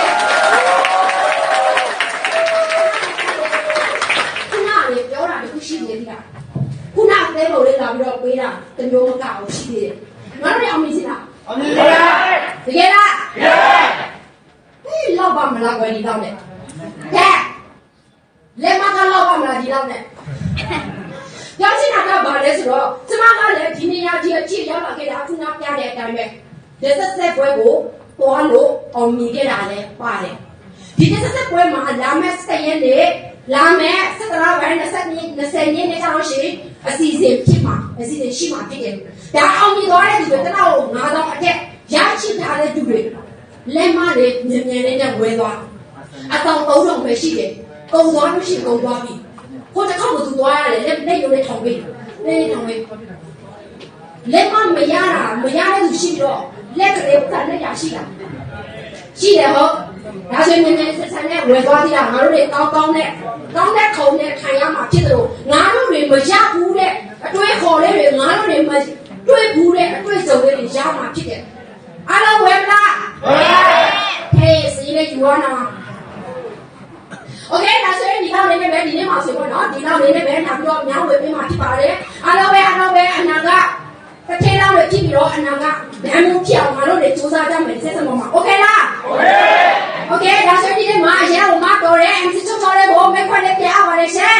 ခုနကလေပြောတာတခုရှိနေပြီလားခုနကတဲပေါ်လေးလာပြီးတော့ပေးတာတမျိုးမကအောင်ရှိသေးတယ်ငါတို့လည်းအောင်မြင်စီလား အမြင်ပါ တကယ်လားဟေးလောက်ပါမလားကွယ်ဒီလောက်နဲ့ကဲလက်မကလောက်ပါမလားဒီလောက်နဲ့ ပြောချင်တာကဘာလဲဆိုတော့ကျမကလည်းဒီနေရာကြီးအကြည့်ရောက်လာခဲ့တာခုနပြတဲ့အတိုင်းပဲလက်ဆက်ဆက်ပွဲကိုသွားလို့အောင်မြင်ခဲ့တာလည်းပါတယ်ဒီလက်ဆက်ဆက်ပွဲမှာလာမယ့်စက်ရက်နေ့လာမယ့်စက်တရာပိုင်း20နှစ်20နှစ်နဲ့တောင်ရှိအစီအစဉ်ဖြစ်မှာအစီအစဉ်ရှိမှာဖြစ်တယ်ဒါအောင်မြင်သွားတဲ့သူတွေတလောက်9000အထက်ရရှိထားတဲ့သူတွေလက်မလေးမြင်မြင်လေးနဲ့ဝဲသွားအကောင်3000ပဲရှိတယ်ကုန်သွားလို့ရှိရင်ကုန်သွားပြီ ကိုတစ်ခေါက်ကိုသူသွားရတယ်လက်လက်ရုံနဲ့ထောင်ပေးလက်ထောင်ပေးလက်မမရတာမရတဲ့သူရှိတော့လက်ကလေးပတ်နဲ့ရရှိတာရှိတယ်ဟုတ်ဒါဆိုရင်မြန်မြန်ဆက်ဆက်နဲ့ဝယ်သွားသေးတာငါတို့တွေကောင်းကောင်းနဲ့ကောင်းတဲ့ခုံနဲ့ခံရမှာဖြစ်တယ်လို့ငါတို့တွေမရဘူးတဲ့အတွေ့ခေါ်လေးတွေငါတို့တွေမတွေ့ဘူးတဲ့အတွေ့အကြုံလေးတွေရမှာဖြစ်တယ်အားလုံးဝယ်မလားဝယ်ဟေးစီးလေးယူရနာ โอเคဒါဆိုရင်ဒီလောက်လေးနဲ့ပဲဒီနေ့မှာဆိုတော့เนาะဒီလောက်လေးနဲ့ပဲနောက်ပြီးတော့ညောင်းဝယ်ပေးမှာဖြစ်ပါတယ်အားလုံးပဲအားလုံးပဲအနာကတစ်ထည့်လောက်လည်းဖြစ်ပြီးတော့အနာကဒဏ်မှုဖြစ်အောင်ငါတို့တွေစူးစမ်းကြမယ်ဆက်စမမှာโอเคလားโอเคโอเคဒါဆိုရင်ဒီနေ့မှာအရင်ကမတော်တဲ့ MC ချောချောလေးကိုမဲခွက်လေးပြအောင်ပါလေရှင်